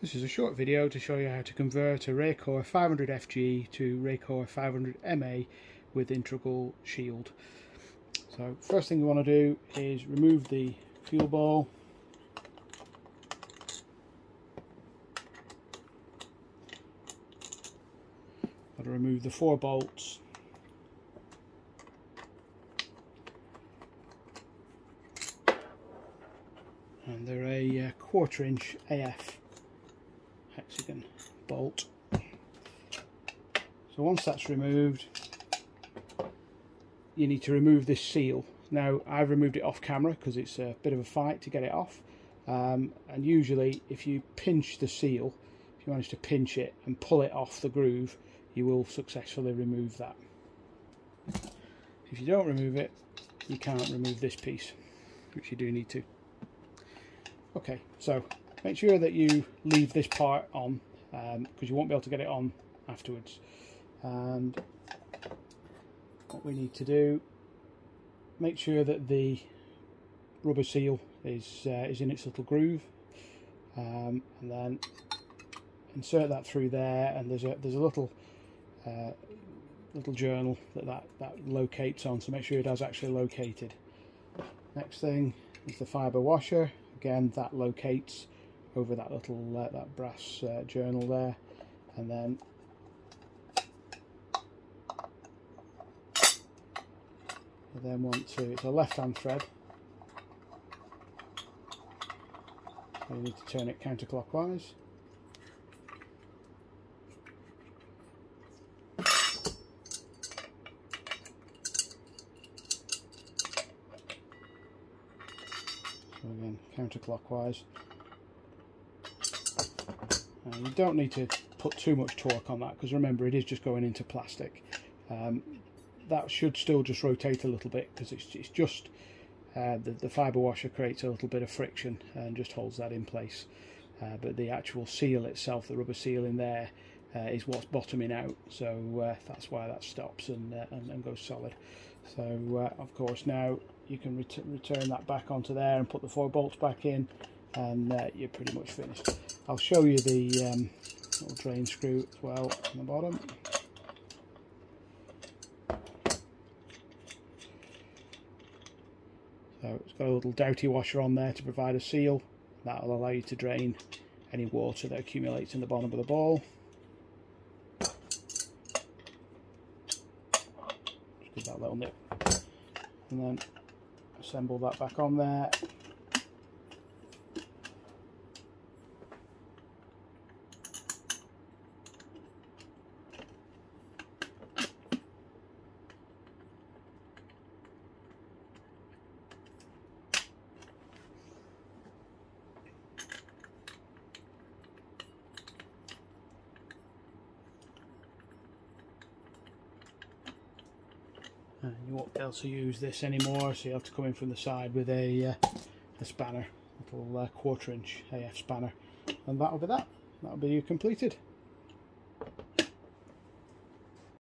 This is a short video to show you how to convert a Racor 500FG to Racor 500MA with integral shield. So first thing you want to do is remove the fuel bowl. Got to remove the four bolts and they're a uh, quarter inch AF hexagon bolt. So once that's removed, you need to remove this seal. Now I've removed it off camera because it's a bit of a fight to get it off. Um, and usually if you pinch the seal, if you manage to pinch it and pull it off the groove, you will successfully remove that. If you don't remove it, you can't remove this piece, which you do need to. Okay, so make sure that you leave this part on because um, you won't be able to get it on afterwards. And what we need to do, make sure that the rubber seal is uh, is in its little groove, um, and then insert that through there. And there's a there's a little uh, little journal that, that that locates on, so make sure it has actually located. Next thing is the fibre washer again that locates over that little uh, that brass uh, journal there and then I then want to it's a left hand thread so you need to turn it counterclockwise So again, counterclockwise. Uh, you don't need to put too much torque on that because remember it is just going into plastic. Um, that should still just rotate a little bit because it's, it's just uh, the, the fibre washer creates a little bit of friction and just holds that in place. Uh, but the actual seal itself, the rubber seal in there, uh, is what's bottoming out. So uh, that's why that stops and, uh, and, and, goes solid. So uh, of course now you can ret return that back onto there and put the four bolts back in and uh, you're pretty much finished. I'll show you the um, little drain screw as well on the bottom. So it's got a little Dowty washer on there to provide a seal. That'll allow you to drain any water that accumulates in the bottom of the ball. Just give that little nip. And then assemble that back on there Uh, you won't be able to use this anymore so you have to come in from the side with a, uh, a spanner little uh, quarter inch AF spanner. And that'll be that. That'll be you completed